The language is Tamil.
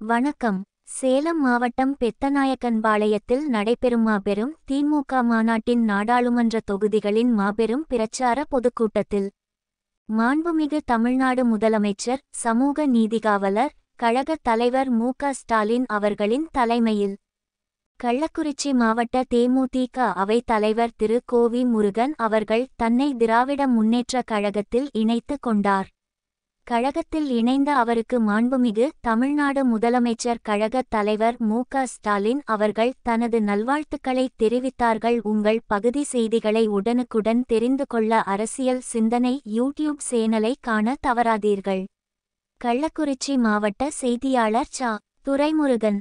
வணக்கம். சேலம் மாவட்டம் பெத்தநாயக்கன்பாளையத்தில் நடைபெறும் மாபெரும் திமுக மாநாட்டின் நாடாளுமன்ற தொகுதிகளின் மாபெரும் பிரச்சார பொதுக்கூட்டத்தில் மாண்புமிகு தமிழ்நாடு முதலமைச்சர் சமூக நீதிகாவலர் கழகத் தலைவர் மு க ஸ்டாலின் அவர்களின் தலைமையில் கள்ளக்குறிச்சி மாவட்ட தேமுதிக அவைத் தலைவர் திரு கோவி முருகன் அவர்கள் தன்னை திராவிட முன்னேற்றக் கழகத்தில் இணைத்துக் கொண்டார். கழகத்தில் இணைந்த அவருக்கு மாண்புமிகு தமிழ்நாடு முதலமைச்சர் கழகத் தலைவர் மு க ஸ்டாலின் அவர்கள் தனது நல்வாழ்த்துக்களை தெரிவித்தார்கள். உங்கள் பகுதி செய்திகளை உடனுக்குடன் தெரிந்து கொள்ள அரசியல் சிந்தனை யூடியூப் சேனலை காண தவறாதீர்கள். கள்ளக்குறிச்சி மாவட்ட செய்தியாளர் சா. துரைமுருகன்.